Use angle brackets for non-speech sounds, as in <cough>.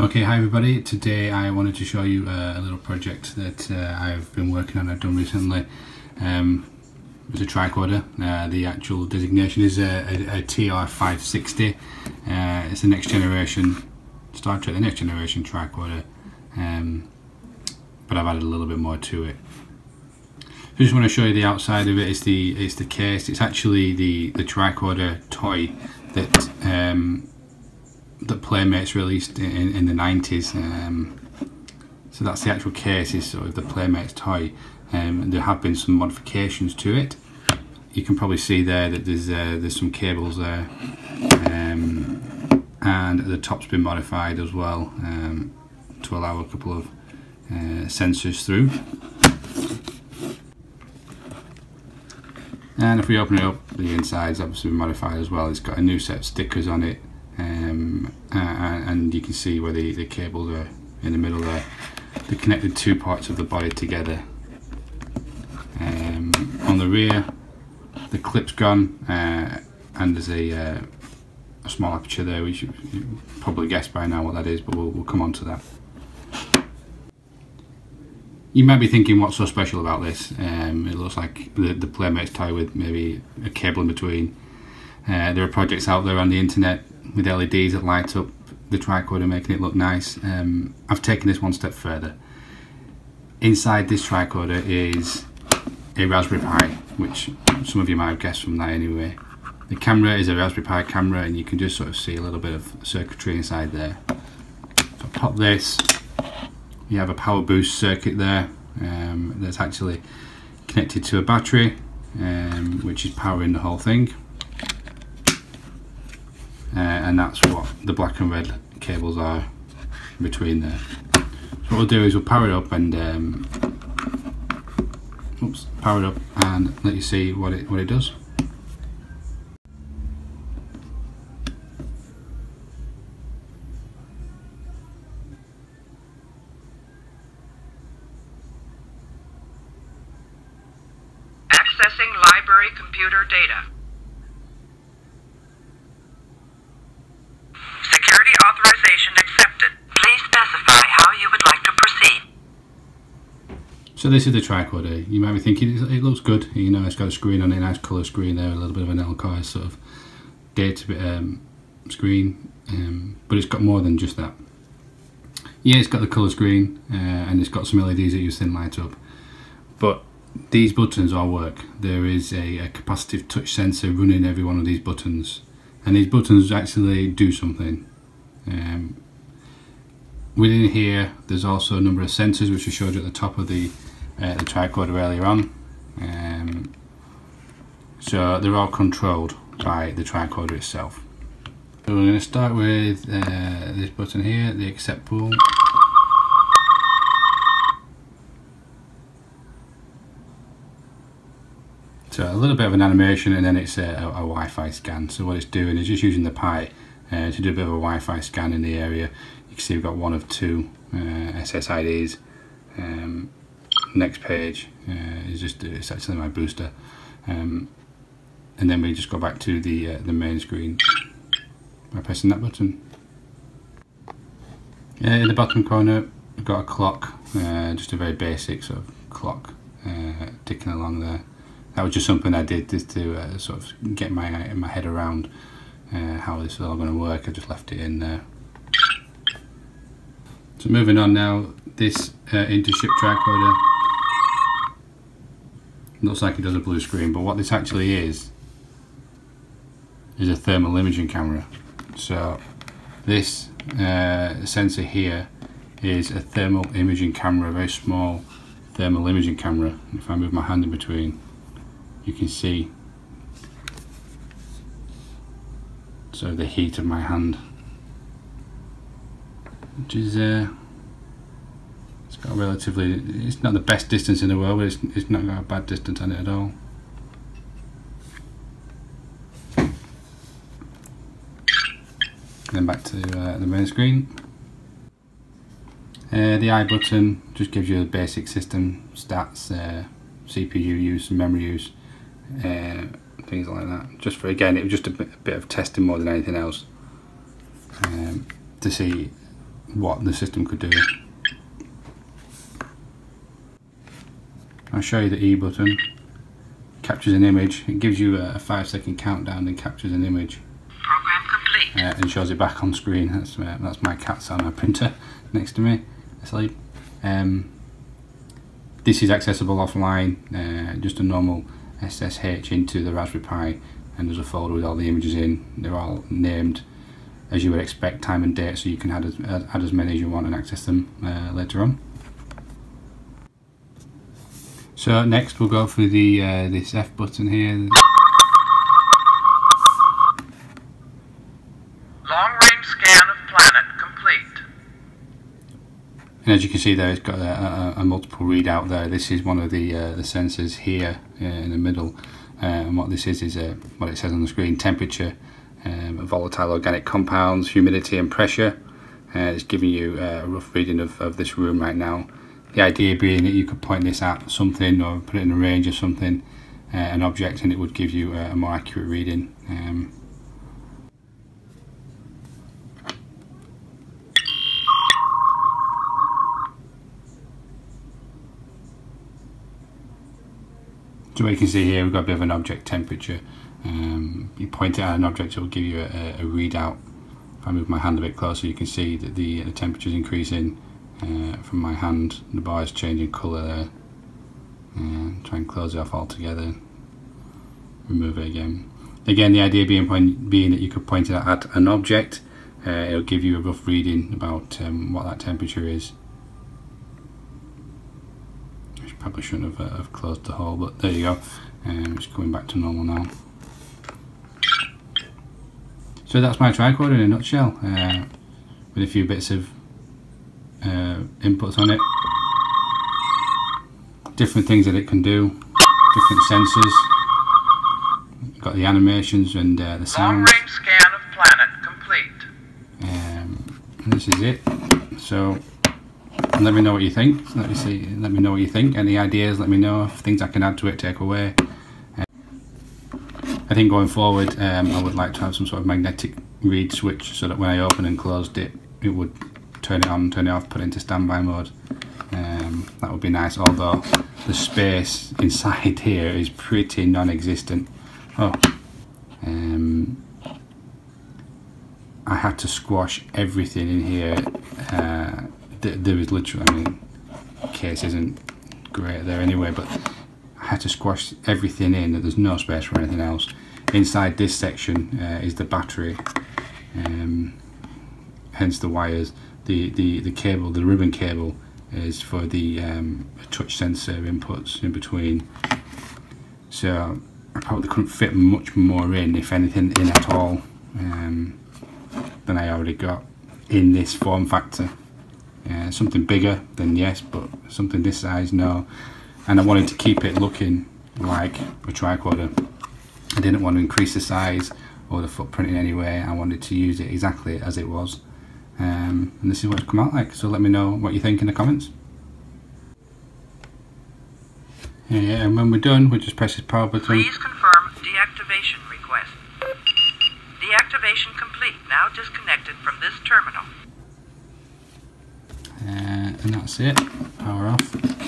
Okay, hi everybody. Today I wanted to show you uh, a little project that uh, I've been working on, I've done recently. Um, it's a tricorder. Uh, the actual designation is a, a, a TR560. Uh, it's the next generation, Star Trek, the next generation tricorder. Um, but I've added a little bit more to it. I just want to show you the outside of it. It's the it's the case. It's actually the the tricorder toy that um, that Playmates released in, in the 90s. Um, so that's the actual case, is sort of the Playmates toy. Um, there have been some modifications to it. You can probably see there that there's uh, there's some cables there, um, and the top's been modified as well um, to allow a couple of uh, sensors through. And if we open it up, the inside's obviously been modified as well. It's got a new set of stickers on it um, and you can see where the, the cables are in the middle there. They connected two parts of the body together. Um, on the rear, the clip's gone, uh, and there's a, uh, a small aperture there, which you, probably guessed by now what that is, but we'll, we'll come on to that. You might be thinking, what's so special about this? Um, it looks like the, the Playmates tie with maybe a cable in between. Uh, there are projects out there on the internet with LEDs that light up the tricorder making it look nice. Um, I've taken this one step further. Inside this tricorder is a Raspberry Pi, which some of you might have guessed from that anyway. The camera is a Raspberry Pi camera and you can just sort of see a little bit of circuitry inside there. So pop this, you have a power boost circuit there um, that's actually connected to a battery um, which is powering the whole thing uh, and that's what the black and red cables are between there. So what we'll do is we'll power it up and um, oops, power it up and let you see what it what it does. Accessing library computer data. authorization accepted. Please specify how you would like to proceed. So this is the tricorder. You might be thinking it looks good. You know, it's got a screen on it, nice colour screen there, a little bit of an LCARS sort of data um, screen, um, but it's got more than just that. Yeah, it's got the colour screen uh, and it's got some LEDs that you can light up, but these buttons all work. There is a, a capacitive touch sensor running every one of these buttons, and these buttons actually do something. Um, within here, there's also a number of sensors which I showed you at the top of the, uh, the tricorder earlier on. Um, so they're all controlled by the tricorder itself. So we're going to start with uh, this button here, the accept pool. So a little bit of an animation and then it's a, a, Wi-Fi scan. So what it's doing is just using the Pi uh, to do a bit of a Wi-Fi scan in the area. You can see we've got one of two uh, SSIDs. Um, next page uh, is just it's actually my booster, um, and then we just go back to the uh, the main screen by pressing that button. in the bottom corner, we've got a clock, uh, just a very basic sort of clock uh, ticking along there. That was just something I did just to uh, sort of get my my head around uh, how this is all going to work. I just left it in there. So moving on now, this uh, intership tricorder looks like it does a blue screen, but what this actually is is a thermal imaging camera. So this uh, sensor here is a thermal imaging camera, a very small thermal imaging camera. If I move my hand in between, you can see so the heat of my hand which is uh, got relatively, it's not the best distance in the world, but it's, it's not got a bad distance on it at all. Then back to uh, the main screen. Uh, the I button just gives you the basic system stats, uh, CPU use, memory use, uh, things like that. Just for, again, it was just a bit, a bit of testing more than anything else um, to see what the system could do. I'll show you the E button. Captures an image. It gives you a five second countdown and captures an image Program complete. uh, and shows it back on screen. That's uh, that's my cat's on a printer <laughs> next to me asleep. Um, this is accessible offline, uh, just a normal SSH into the Raspberry Pi, and there's a folder with all the images in. They're all named as you would expect, time and date, so you can add as, add as many as you want and access them uh, later on. So next we'll go through the uh, this F button here. Long range scan of planet complete. And as you can see there, it's got a, a, a multiple readout there. This is one of the uh, the sensors here uh, in the middle. Uh, and what this is is what it says on the screen: temperature, um, volatile organic compounds, humidity, and pressure. Uh, it's giving you uh, a rough reading of, of this room right now. The idea being that you could point this at something or put it in a range of something, uh, an object, and it would give you a, a more accurate reading. Um, So what you can see here, we've got a bit of an object temperature. Um, you point it at an object, it will give you a, a readout. If I move my hand a bit closer, you can see that the, the temperature is increasing uh, from my hand. The bar is changing colour there. Uh, try and close it off altogether. Remove it again. Again, the idea being, point, being that you could point it at an object. Uh, it'll give you a rough reading about um, what that temperature is. I probably shouldn't have, uh, have closed the hole, but there you go. Um, it's coming back to normal now. So that's my tricorder in a nutshell, uh, with a few bits of inputs on it. Different things that it can do, different sensors. Got the animations and uh, the Long sounds. range scan of planet complete. Um, this is it. So let me know what you think. Let me see. Let me know what you think. Any ideas? Let me know. If things I can add to it, take away. Uh, I think going forward, um, I would like to have some sort of magnetic reed switch so that when I open and closed it, it would turn it on, turn it off, put it into standby mode. Um, that would be nice. Although the space inside <laughs> here is pretty non-existent. Oh. Um, I had to squash everything in here. Uh, th- there was literally, I mean, case isn't great there anyway, but I had to squash everything in. There's no space for anything else. Inside this section uh, is the battery, um, hence the wires. The, the the cable, the ribbon cable, is for the um, touch sensor inputs in between. So I probably couldn't fit much more in, if anything, in at all. Um, than I already got in this form factor. Uh, something bigger, then yes, but something this size, no. And I wanted to keep it looking like a tricorder. I didn't want to increase the size or the footprint in any way. I wanted to use it exactly as it was. Um, and this is what it's come out like. So let me know what you think in the comments. Yeah, and when we're done, we just press this power button. Please confirm deactivation request. Deactivation complete. Now disconnected from this terminal. Uh, and that's it. Power off.